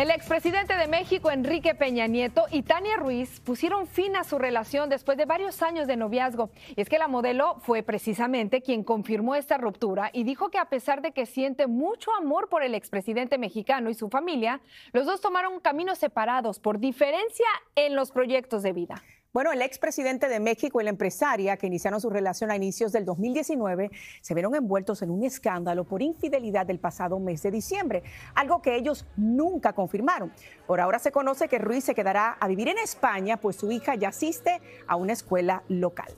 El expresidente de México, Enrique Peña Nieto, y Tania Ruiz pusieron fin a su relación después de varios años de noviazgo. Y es que la modelo fue precisamente quien confirmó esta ruptura y dijo que a pesar de que siente mucho amor por el expresidente mexicano y su familia, los dos tomaron caminos separados por diferencia en los proyectos de vida. Bueno, el expresidente de México y la empresaria que iniciaron su relación a inicios del 2019 se vieron envueltos en un escándalo por infidelidad del pasado mes de diciembre, algo que ellos nunca confirmaron. Por ahora se conoce que Ruiz se quedará a vivir en España, pues su hija ya asiste a una escuela local.